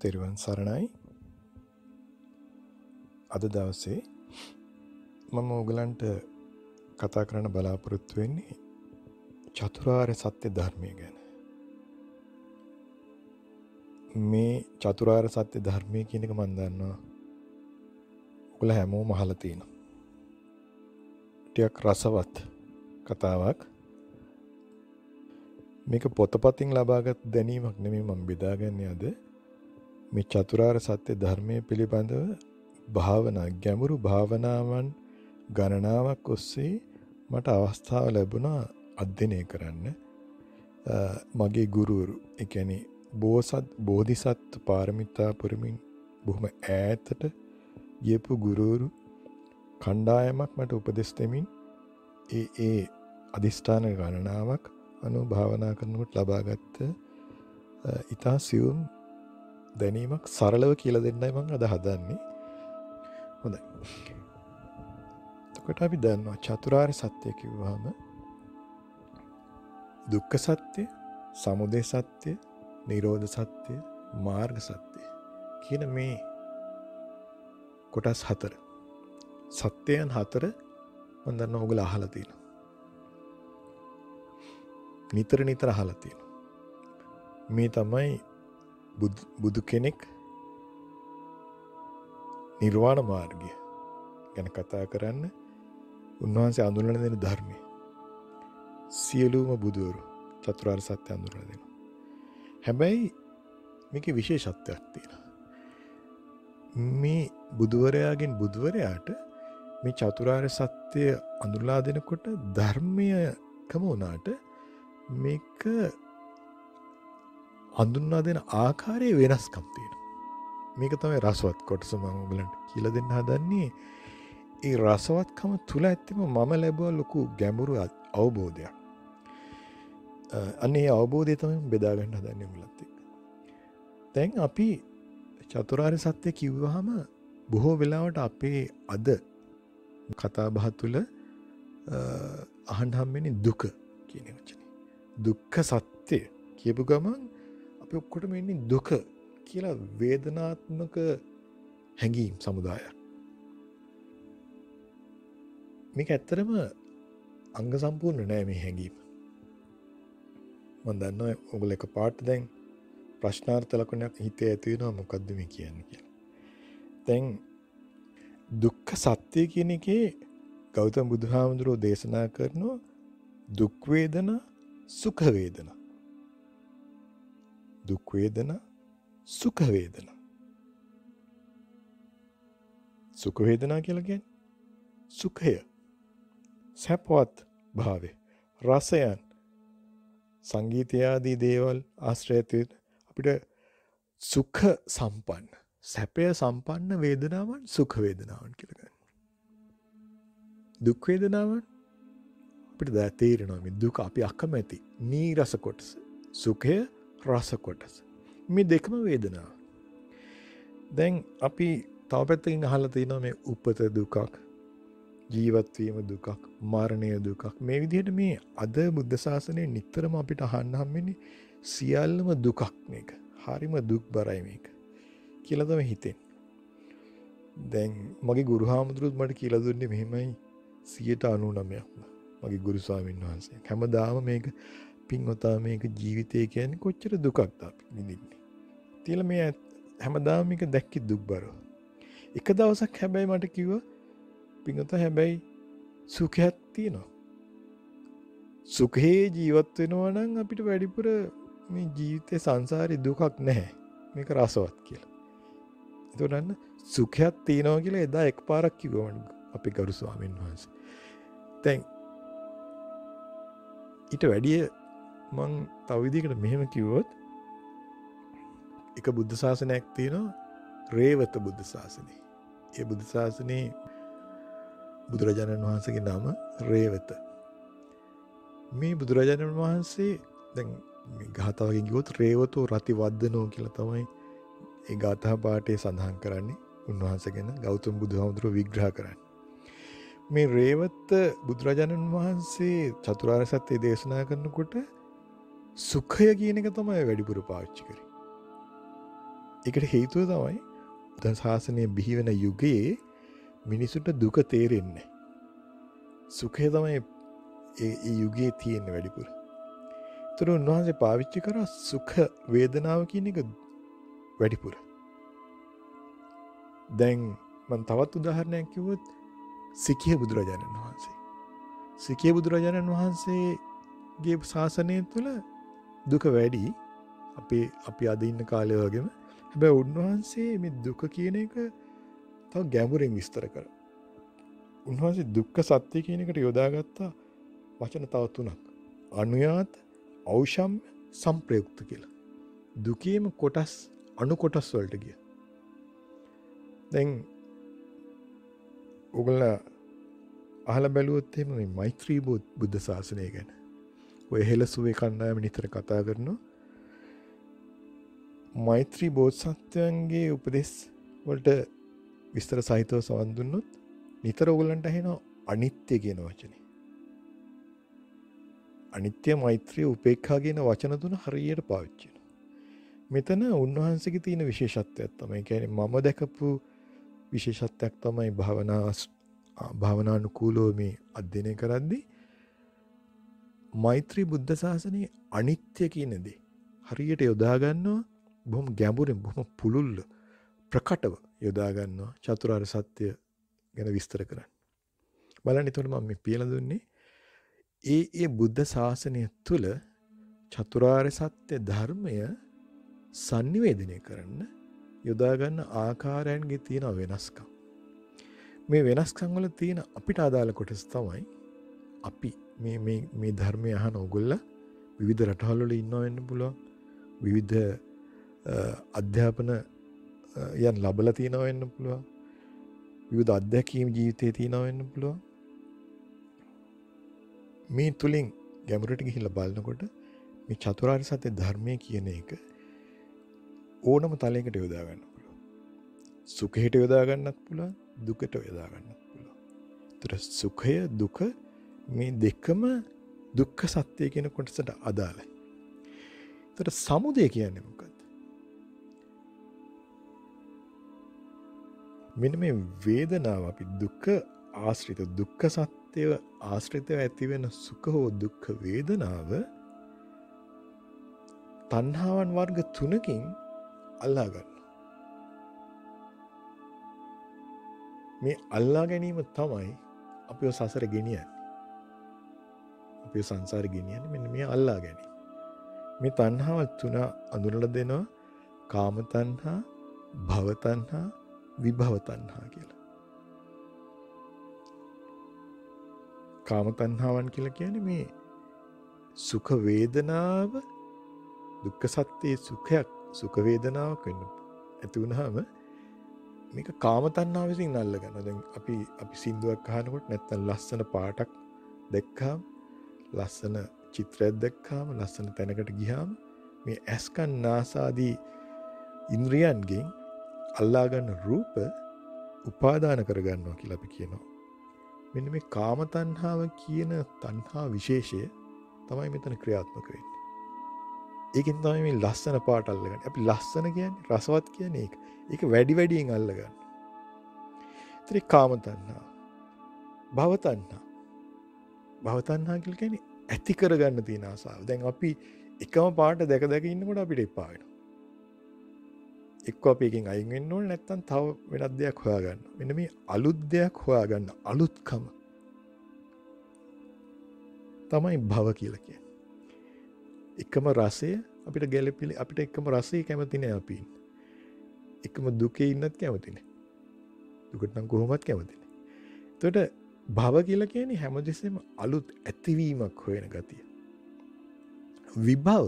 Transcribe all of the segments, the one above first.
තෙරුවන් සරණයි. අද දවසේ මම ඕගලන්ට කතා කරන්න බලාපොරොත්තු වෙන්නේ චතුරාර්ය සත්‍ය ධර්මය ගැන. මේ චතුරාර්ය සත්‍ය ධර්මය කියන එක මන් දන්නවා. ඔගල හැමෝ මහල තියෙන ටියක් රසවත් කතාවක්. මේක පොතපතින් ලබාගත් දැනීමක් නෙමේ මං බෙදාගන්න අද. මේ චතුරාර් සත්‍ය ධර්මය පිළිබඳව භාවනා ගැඹුරු භාවනාවන් ගණනාවක් ඔස්සේ මට අවස්ථාව ලැබුණා අධ්‍යනය කරන්න. මගේ ගුරුවරු එකැනෙ බෝසත් බෝධිසත් පාරමිතා පුරමින් බොහොම ඈතට ගියපු ගුරුවරු කණ්ඩායමක් මට උපදෙස් දෙමින් ඒ ඒ අධිෂ්ඨාන ගණනාවක් අනු භාවනා කරනකුට ලබාගත්ත ඉතා සියුම් දැනීමක් සරලව කියල දෙන්නයි මං අද හදන්නේ. හොඳයි. තකොට අපි දන්නවා චතුරාර් සත්‍යය කිව්වාම දුක්ක සත්‍යය සමුදය සත්‍යය නිරෝධ සත්‍යය මාර්ග සත්‍යය කියන මේ කොටස් හතර. සත්‍යයන් හතර හොඳන්න ඔගල අහලතින නිතර නිතර අහලතින මේ තමයි බුදු කෙනෙක් නිර්වාණ මාර්ගය ගැන කතා කරන්න උන්වහන්සේ අඳුරන දෙන ධර්මය. සියලූම බුදුවරු චතුරාර් සත්‍ය අඳුරන දෙෙන හැබැයි මේක විශේෂත්වයක් තියෙන මේ බුදුවරයාගෙන් බුදුවරයාට මේ චතුරාර් සත්‍යය අඳුරලා දෙනකොට ධර්මයකම වනාට මේක හඳුන්වා දෙන ආකාරය වෙනස්කම් තියෙන. මේක තමයි රසවත් කොටස මංගලට කියල දෙන්න හදන්නේ ඒ රසවත්කම තුළ ඇත්තම මම ලැබුව ලොකු ගැඹුරු අවබෝධයක්. අන්නේ අවබෝධය තම බෙදාගන්න හදන්න මුලත්තික්. තැන් අපි චතුරාර් සත්‍යය කිව්වහම බොහෝ වෙලාවට අපේ අද කතා බහ තුළ අහන්හම්මෙන දුක කියන වචන. දුක්ක සත්‍යය කියපු ගමන් අපි ඔක්කොට මෙන්නේ දුක කියලා වේදනාත්මක හැඟීම් සමුදායක්. මේක ඇත්තරම අංග සම්පූර්ණ නෑ මේ හැඟීම. මන්දන්න ඔගල එක පාට දැන් ප්‍රශ්නාර්ථලකුණයක් හිතේ ඇතිවෙනවා මොකක්දම කියන්න කිය. තැන් දුක්ක සත්‍යය කියන එකේ ගෞතම බුදුහාමුදුරුවෝ දේශනා කරනවා දුක්වේදන සුඛවේදන දුක්වේදන සුඛවේදන සුඛවේදනා කියලගෙන් සුඛය. සැපවත් භාවය. රසයන් සංගීතයාදී දේවල් ආශ්‍රයතය අපිට සුඛ සම්පන්න සැපය සම්පන්න වේදනාවන් සුඛවේදනාවන් කියලගන්න දුක්වේදනාවන් අපිට දැතේරෙනවා දුක අපි අකමැති නී රස කොටස. සුඛය රස කොටස. මේ දෙකම වේදනාව. දැන් අපි තව පැත්තකින් අහල තියනවා මේ උපත දුකක් ජීවත්වීම දුකක් මරණය දුකක්. මේ විදිහට මේ අද බුද්ධ ශාසනය නිත්තරම අපිට අහන්න හම්මනි සියල්ලම දුකක් මේක. හරිම දුක් බරයි මේක කියලතම හිතෙන් දැන් මගේ ගුරුහාමුදුරුත් මට කියලදුන්නේ මෙහෙමයි. සියට අනු නමයක්ම මගේ ගුරුස්වාමීන් වහන්සේ. හැමදාම මේක පින්වතා මේක ජීවිතය කියන කොච්චර දුකක්ද විඳින්නේ. තියල මේ හැමදාමික දැක්කි දුක් බරෝ. එක දවසක් හැබැයි මට කිව පිඟත හැබැයි සුඛයක් තියනවා. සුකහේ ජීවත් වෙනවනං අපිට වැඩිපුර මේ ජීවිතය සංසාරි දුකක් නැහැ මේක රසවත් කියලා. එතුරන්න සුඛයක් තියනව කියලා එදා එක් පාරක් කිවවන් අපි ගරු ස්වාමීන් වහන්ස. තැන් ඊට වැඩිය මං තවිදිකට මෙහෙම කිව්වොත් එක බුද්ධ ශාසනයක් තියෙනවා රේවත බුද්ධ ශාසනය ඒ බුද්ධ ශාසනයේ බුදුරජාණන් වහන්සගේ නම රේවත. මේ බුදුරජාණන් වහන්සේ දැන් ගාතාවකින් ගොත් රේවතෝ රති වද්ධනෝ කියල තමයි ඒ ගාතහ පාටය සඳහන් කරන්නේ. උන්වහන්සගෙන ගෞතුම් බුදුහාමුදුරුව විග්‍රහ කරන්න. මේ රේවත්ත බුදුරජාණන් වහන්සේ චතුරාර් සත්‍යය දේශනා කරනකොට සුඛය කියන එක තමයි වැඩිපුර පාච්චි කර එකට හේතුව තමයි උදන් ශාසනය බිහිවෙන යුගයේ මිනිසුට දුක තේරෙන්නේ. සුකය තමයි ඒ යුගයේ තියෙන වැඩිපුර. තුර උන්වහන්සේ පාවිච්චි කර සුඛ වේදනාව කියන එක වැඩිපුර. දැන් මන් තවත් උදාහරණයක් කිවොත් සිකිය බුදුරජාණන් වහන්සේ. සිකිය බුදුරජාණන් වහන්සේගේ ශාසනය තුළ දුක වැඩි අපේ අපි අද ඉන්න කාලය වගේම හැබැ උන්වහන්සේ මේ දුක කියන එක තව ගැඹුරෙන් විස්තර කර. උන්වහන්සේ දුක්ක සත්‍යය කියන එකට යොදාගත්තා වචන තව තුනක්. අනුයාත අවෂම් සම්ප්‍රයුක්ත කියලා. දුකේම කොටස් අනු කොටස් වලට ගිය. දැන් ඔගල අහල බැලුවොත්තෙම මේ මෛත්‍රී බෝධ බුද්ධ ශාසනය ගැන ඔය හෙල සුවේ කණ්ඩායම නිතර කතා කරනවා. මෛත්‍රී බෝධ සත්‍යයන්ගේ උපදෙස් වලට විස්තර සහිතව සවන්දුන්නොත් නිතර ඔගලන්ට හෙන අනිත්‍ය කියන වචනය අනිත්‍ය මෛත්‍රී උපේක්ෂා කියන වචන තුන හරියට පාවිච්චෙන මෙතන උන්වහන්සගේ තියෙන විශේෂත්වයක් තමයි. කැන මම දැකපු විශේෂත්වයක් තමයි භාවනා භාවනානුකූලෝ මේ අධ්‍යනය කරද්දි මෛත්‍රී බුද්ධ ශාසනයේ අනිත්‍ය කියනදේ හරියට යොදාගන්නවා බොහොම ගැඹුරෙන් බොහොම පුළුල්ල ප්‍රකටව යොදාගන්නවා චතුරාර් සත්‍යය ගැන විස්තර කරන්න. බලන්න එතුට මම මේ පියල දුන්නේ ඒ ඒ බුද්ධ ශාසනය තුළ චතුරාර්ය සත්‍ය ධර්මය සන්නිවේදනය කරන්න යොදාගන්න ආකාරයන්ගේ තියෙන වෙනස්කම්. මේ වෙනස්කංවල තියෙන අපිට අදාළ කොටස් තමයි අපි මේ ධර්මය අහන ඔගොල්ල විවිධ රටහල්ලොල ඉන්නවෙන්න පුළුවන්. විවිධ අධ්‍යාපන යන් ලබල තියෙනවෙන්න පුළුවන්. විවිධ අධ්‍යැකීම් ජීවිතය තියෙනවෙන්න පුළුවන්. මේ තුළින් ගැමරට ගිහිල්ල බලන්නකොට මේ චතුරාර් සතය ධර්මය කියන එක ඕනම තලයකට යොදාගන්න පුළුව සුකහිට යොදාගන්නත් පුළුව දුකට යොදාගන්නත් පුළුව තර සුඛය දුක මේ දෙකම දුක්ක සත්‍යය කියෙන කොටසට අදාලයි තට සමුදය කියන්නේ මොකද මෙන මේ වේදනාව අපි දුක්ක ආශ්‍රිත දුක්ක සත්‍යව ආශ්‍රිතව ඇතිවෙන සුක හෝ දුක්ක වේදනාව තන්හාවන් වර්ග තුනකින් අල්ලාගන්න. මේ අල්ලා ගැනීම තමයි අපි සසර ගෙනියන් අපි සංසාර ගෙනියන මෙන්න මේ අල්ලා ගැනීම. මේ තන්හාවත් තුන අඳුරල දෙනවා කාමතන්හා භවතන්හා විභවතන්හා කියලා. කාමතන්හාවන් කියලා කියන මේ සුඛ වේදනාව දුක්ක සත්‍යයේ සුඛයක් සුඛවේදනාවක් වෙන්න ඇතිවුණහම මේක කාමතන්නා විසින් අල්ල ගන්න දැන් අපි අපි සිින්දුවක් කානකොට නැත්තන් ලස්සන පාටක් දෙක්කාම් ලස්සන චිත්‍රයක් දැක්කාම ලස්සන තැනකට ගිහාම මේ ඇස්කන් නාසාදී ඉන්ද්‍රියන්ගෙන් අල්ලාගන්න රූප උපාදාන කරගන්නවා කියලා අපි කියනවා. මෙන්න මේ කාමතන්හාව කියන තන්හා විශේෂය තමයි මෙතන ක්‍රියාත්මක වෙන්න. ඒකින් තමයි මේ ලස්සන පාට අල්ලගන්න අපි ලස්සන කියන්න රසවත් කියන එක එක වැඩි වැඩියෙන් අල්ලගන්න තරි කාමතන්නා භවතන්නා භවතන්හා කියල් කැන ඇති කරගන්න තියෙන ආසාාව. දැන් අපි එකම පාට දැක දැක ඉන්නකොට අපිට එපාවෙන එක් අපකින් අයිෙන් නොල් නැත්තන් තව වෙනත් දෙයක් හොයාගන්න. මෙන මේ අලුත් දෙයක් හොයාගන්න අලුත්කම තමයි භව කියල කිය එකම රසය අපිට ගැලපිලි අපිට එකම රසේ කැමතින අපින් එකම දුකේ ඉන්නත් කැමතින දුකටනම් කොහොමත් කැමතින තොට භව කියල කියන හැමදෙසෙම අලුත් ඇතිවීමක් හොයෙන ගතිය. විභව.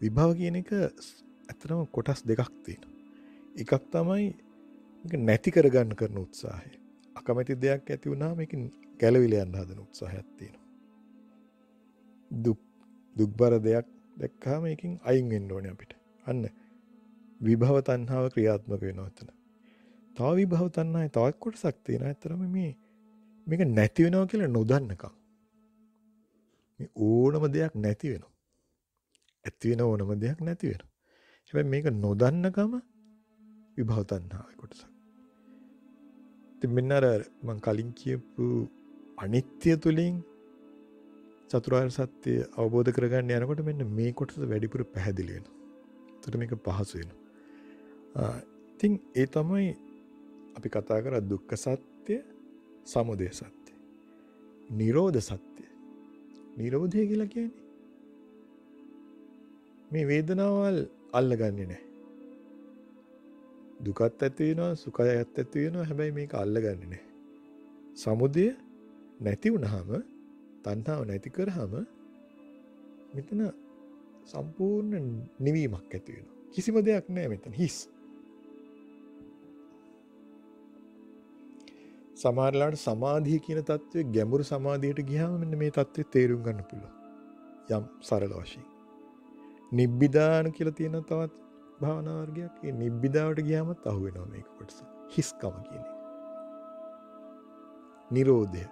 විභව කියන එක ඇතරම කොටස් දෙකක් තියෙන එකක් තමයි නැති කරගන්න කරන උත්සාහය. අකමැති දෙයක් ඇති වුණාම එක ගැලවිලයන්න හදන උත්සාහයක් තියෙන දුක් දුක්බර දෙයක් දැක්කාම එකින් අයින් වෙන්න ඕන අපිට. අන්න. විභව තන්හාව ක්‍රියාත්මක වෙනවත්තන තව විභව තන්නායි තවත් කොට සක්තියෙන ඇතරම මේ මේක නැතිවෙනව කියලා නොදන්නකම්. ඕනම දෙයක් නැති වෙන ඇතිවෙන ඕනම දෙයක් නැතිවෙන හැබැ මේක නොදන්නකම විභවතන්හාව කොටසක්. තිබෙන්නර මං කලින් කියපු අනිත්‍ය තුළින් චතුරාර් සත්‍යය අවබෝධ කරගන්න යනකොට මෙන්න මේ කොටස වැඩිපුර පැහැදිලියෙන තට මේක පහසුවෙන ඉතිං ඒ තමයි අපි කතා කර දුක්ක සත්‍යය සමුදය සත්‍යය නිරෝධ සත්‍යය නිරෝධය කියලා කියන්නේ? මේ වේදනාවල් අල්ලගන්නේ නෑ දුකත් ඇතිවෙනවා සුකයත් ඇතිවෙනවා හැබැයි මේක අල්ලගන්න නෑ සමුදය නැති වුණහම තන්හාව නැති කරහම මෙතන සම්පූර්ණ නිවීමක් ඇතිවෙන කිසිම දෙයක් නෑ මෙතන. හිස්. සමාරලාට සමාධී කියන තත්ත්වය ගැඹුරු සමාධයට ගියාම මෙන්න මේ තත්ත්වය තේරුම් ගන්න පුළ යම් සරල වශයෙන්. නිබ්බිධාන කියල තියෙන තවත් භාවනාර්ගයක් නිබ්බිධාවට ගියාමත් අහුවෙනවා මේක කොටස. හිස්කම කියන නිරෝධය.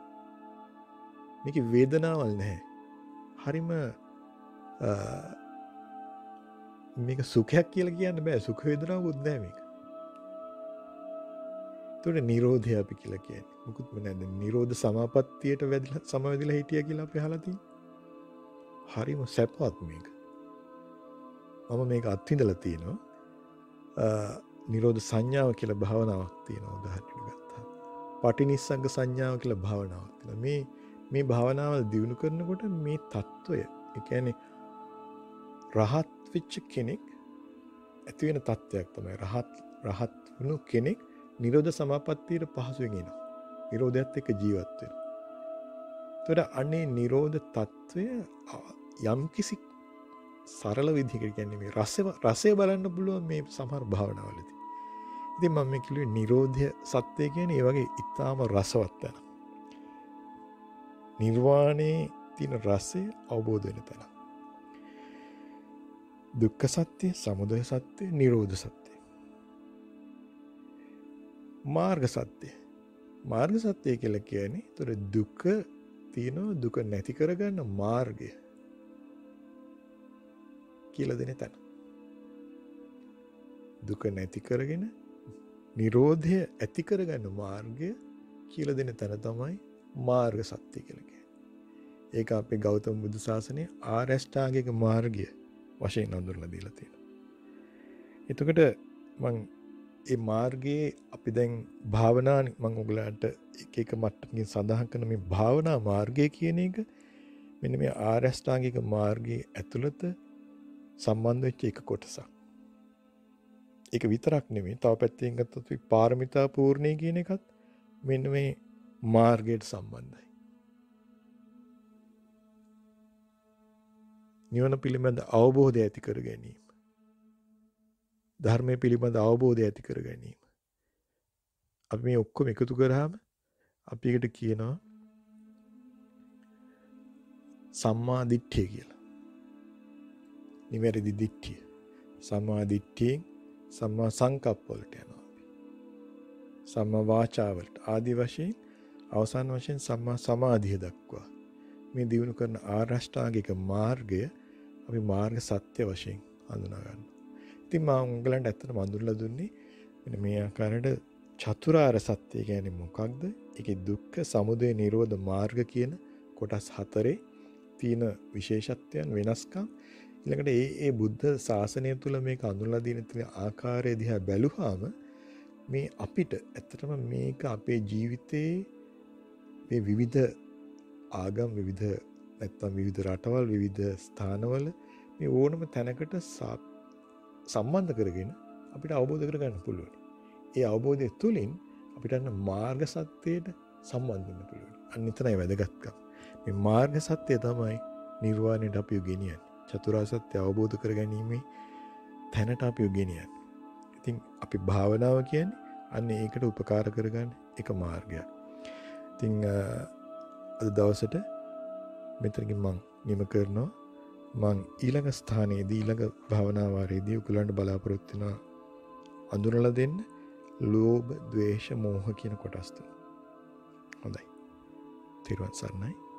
මේක වේදනාවල් නැහැ. හරිම මේක සුඛයක් කියල කියන්න බෑ. සුඛ වේදනාව උද්දෑ මේක. තුට නිරෝධය අපි කියලා කිය මුකුත්ම නැද නිරෝධ සමාපත්තියට වැදල සමවැදිල හිටිය කියලා අපි හලති හරිම සැපවත් මේක. මම මේක අත්විඳල තියෙනවා. නිරෝධ සංඥාව කියල භාවනාවක් තියෙන උදාහරණට ගත්තා පටිනිස්සංග සංඥාව කියල භාවනාවක් තින මේ මේ භාවනාවල් දියුණු කරනකොට මේ තත්ත්වය එකැනෙ රහත් විච්ච කෙනෙක් ඇතිවෙන තත්ත්වයක් තමයි. රහත් රහත් වුණු කෙනෙක් නිරෝධ සමාපත්තියට පහසුවෙගෙන නිරෝධයත් එක ජීවත්වෙන. තොට අන්නේ නිරෝධ තත්ත්වය යම් කිසි සරල විදිහකට ගැනීමේ රසව රසය බලන්න පුළුවන් මේ සමහර භාවනාවලති. ඉති මම කිලුව නිරෝධය සත්‍යය කියන ඒ වගේ ඉතාම රසවත්වන. නිර්වාණයේ තින රස්සේ අවබෝධ වෙන තැන. දුක්ක සත්‍යය සමුදය සත්‍යය නිරෝධ සත්‍යය. මාර්ග සත්‍යය මාර්ග සත්‍යය කියල කියන්නේ තොර දුක්ක තියනෝ දුක නැති කරගන්න මාර්ගය කියල දෙන තැන. දුක නැති කරගෙන නිරෝධය ඇති කරගන්න මාර්ගය කියල දෙන තැන තමයි මාර්ග සත්‍යය කළක. ඒක අපේ ගෞතම බුදු ශාසනය ආරැෂ්ඨාගක මාර්ගය වශයෙන් අඳුරල දීලා තියෙන. එතකට මං ඒ මාර්ගයේ අපි දැන් භාවනා මං උගලාට එක මට්ටකින් සඳහන් කන මේ භාවනා මාර්ගය කියන එක මෙන මේ ආරැෂ්ඨාංගික මාර්ගයේ ඇතුළත සම්බන්ධවෙච්ච එක කොටසක්. එක විතරක් නෙමේ තව පැත්තෙන් ගත්තොත් පාරමිතා පූර්ණය කියන එකත් මෙන්න මේ මාර්ගයට සම්බන්ධයි. නිවන පිළිබඳ අවබෝධය ඇති කර ගැනීම. ධර්මය පිළිබඳ අවබෝධය ඇති කර ගැනීම. අපි මේ ඔක්කොම එකතු කරාම අපිකට කියනවා සම්මා දිට්ඨිය කියලා. නිවැරදි දිට්ඨිය. සම්මා දිට්ඨියෙන් සම්මා සංකප්පවලට යනවා. සම්මා වාචාවලට ආදි වශයෙන් අවසාන වශයෙන් සම්මා සමාධිය දක්වා මේ දියුණු කරන ආරෂ්ඨාංගික මාර්ගය අපි මාර්ග සත්‍ය වශයෙන් හඳුනාගන්න. ඉතින් මා උංගලන්ට ඇත්තට මඳුරලා දුන්නේ මෙන්න මේ ආකාරයට චතුරාර්ය සත්‍ය කියන්නේ මොකක්ද? ඒකේ දුක්ඛ සමුදය නිරෝධ මාර්ග කියන කොටස් හතරේ තියෙන විශේෂත්වයන් වෙනස්කම් ඊළඟට ඒ ඒ බුද්ධ ශාසනය තුළ මේක අඳුනලා දින තියෙන ආකාරය දිහා බැලුවාම මේ අපිට ඇත්තටම මේක අපේ ජීවිතයේ මේ විවිධ ආගම් විවිධ නැත්තම් විවිධ රටවල් විවිධ ස්ථානවල මේ ඕනම තැනකට සම්බන්ධ කරගෙන අපිට අවබෝධ කරගන්න පුළුවන්. ඒ අවබෝධය තුළින් අපිටන්න මාර්ග සත්‍යයට සම්බන්ධන්න පුළුවන්. අනිතනයි වැදගත්කම්. මේ මාර්ග සත්‍යය තමයි නිර්වාණයට අපිය ගෙනියන් චතුරා සත්‍ය අවබෝධ කර ගැනීමේ තැනට අපිය ගෙනියන්. ඉතින් අපි භාවනාව කියන්නේ අන්න ඒකට උපකාර කරගන්න එක මාර්ගයක්. ඉතිං අද දවසට මෙතරකින් මං නිම කරනවා මං ඊළඟ ස්ථානයේදී ඊළඟ භාවනාවාරයේදී උකුලන්ට බලාපොරොත්තින අඳුරල දෙන්න ලෝබ දවේශ මෝහ කියන කොටස්තු හොඳයි. තිරුවන් සරන්නයි